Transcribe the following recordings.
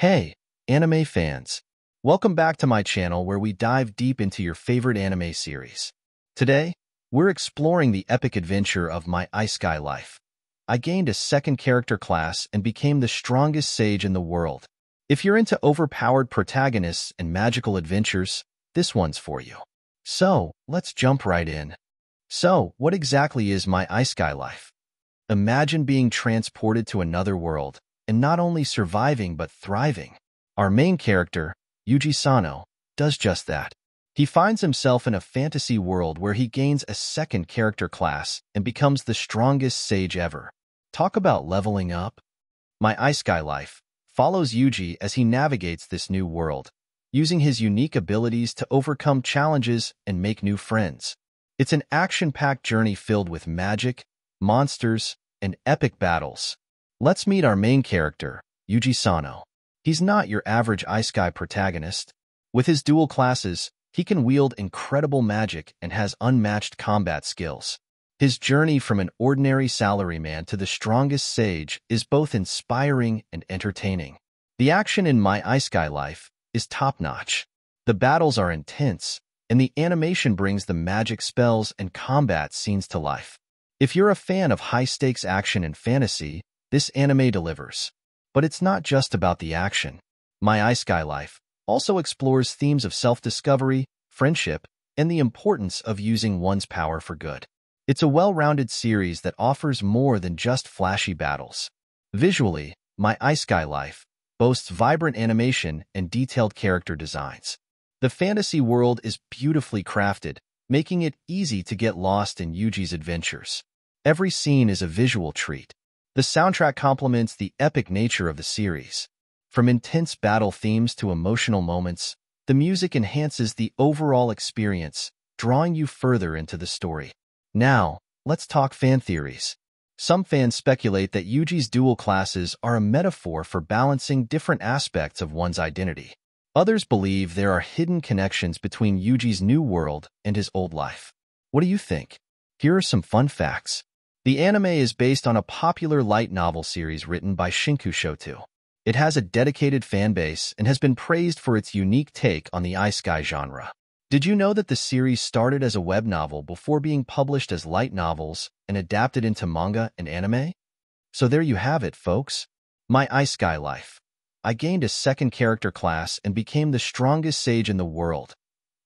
Hey, anime fans! Welcome back to my channel where we dive deep into your favorite anime series. Today, we're exploring the epic adventure of my Isekai life. I gained a second character class and became the strongest sage in the world. If you're into overpowered protagonists and magical adventures, this one's for you. So, let's jump right in. So, what exactly is my Isekai life? Imagine being transported to another world, and not only surviving but thriving. Our main character, Yuji Sano, does just that. He finds himself in a fantasy world where he gains a second character class and becomes the strongest sage ever. Talk about leveling up. My Isekai life follows Yuji as he navigates this new world, using his unique abilities to overcome challenges and make new friends. It's an action-packed journey filled with magic, monsters, and epic battles. Let's meet our main character, Yuji Sano. He's not your average Isekai protagonist. With his dual classes, he can wield incredible magic and has unmatched combat skills. His journey from an ordinary salaryman to the strongest sage is both inspiring and entertaining. The action in My Isekai Life is top-notch. The battles are intense, and the animation brings the magic spells and combat scenes to life. If you're a fan of high-stakes action and fantasy, this anime delivers. But it's not just about the action. My Isekai Life also explores themes of self-discovery, friendship, and the importance of using one's power for good. It's a well-rounded series that offers more than just flashy battles. Visually, My Isekai Life boasts vibrant animation and detailed character designs. The fantasy world is beautifully crafted, making it easy to get lost in Yuji's adventures. Every scene is a visual treat, the soundtrack complements the epic nature of the series. From intense battle themes to emotional moments, the music enhances the overall experience, drawing you further into the story. Now, let's talk fan theories. Some fans speculate that Yuji's dual classes are a metaphor for balancing different aspects of one's identity. Others believe there are hidden connections between Yuji's new world and his old life. What do you think? Here are some fun facts. The anime is based on a popular light novel series written by Shinkou Shotou. It has a dedicated fan base and has been praised for its unique take on the isekai genre. Did you know that the series started as a web novel before being published as light novels and adapted into manga and anime? So there you have it, folks. My Isekai life. I gained a second character class and became the strongest sage in the world.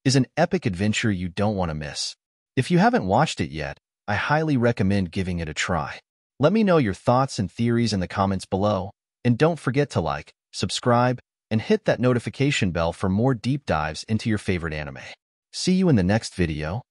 Is an epic adventure you don't want to miss. If you haven't watched it yet, I highly recommend giving it a try. Let me know your thoughts and theories in the comments below, and don't forget to like, subscribe, and hit that notification bell for more deep dives into your favorite anime. See you in the next video.